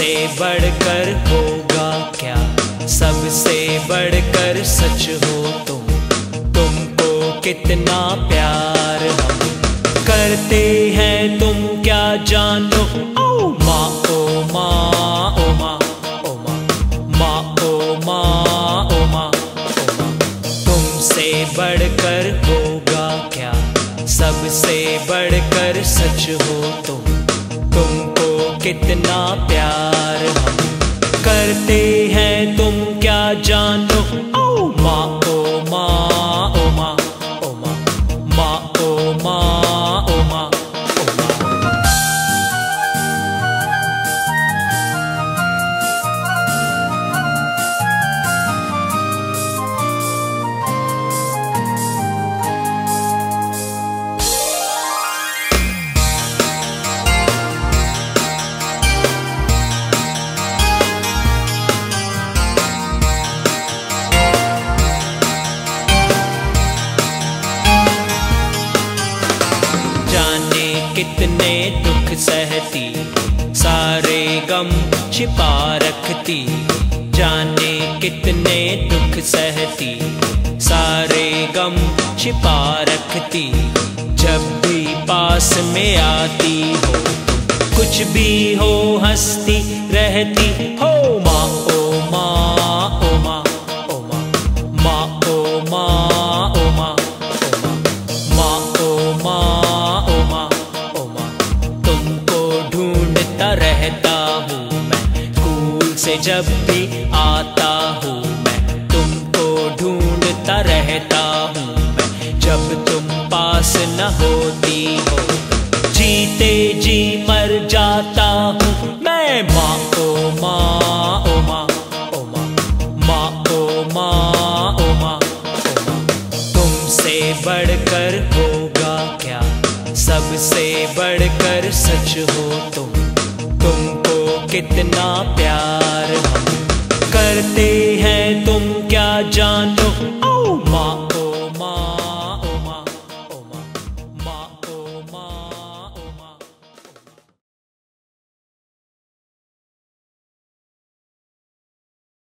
बढ़कर होगा क्या? सबसे बढ़कर सच हो तुम। तुमको कितना प्यार हम करते हैं, तुम क्या जानो? ओ माँ ओ माँ ओ माँ ओ माँ माँ ओ माँ ओ माँ ओ माँ। तुमसे बढ़कर होगा क्या? सबसे बढ़कर सच हो तुम। तुमको कितना प्यार हम करते हैं तुम क्या जानो? कितने दुख सहती, सारे गम छिपा रखती, जाने कितने दुख सहती, सारे गम छिपा रखती, जब भी पास में आती हो, कुछ भी हो हंसती रहती, हो माँ, ओ माँ ओ माँ ओ माँ माँ, ओ माँ। से जब भी आता हूँ मैं, तुमको ढूंढता रहता हूँ मैं। जब तुम पास न होती हो, जीते जी मर जाता हूँ मैं। माँ, ओ माँ ओ माँ ओ माँ माँ, ओ माँ ओ माँ तुमसे बढ़कर होगा क्या? सबसे बढ़कर सच हो तुम। तुमको कितना प्यार हम करते हैं तुम क्या जानो? Oh ओ माँ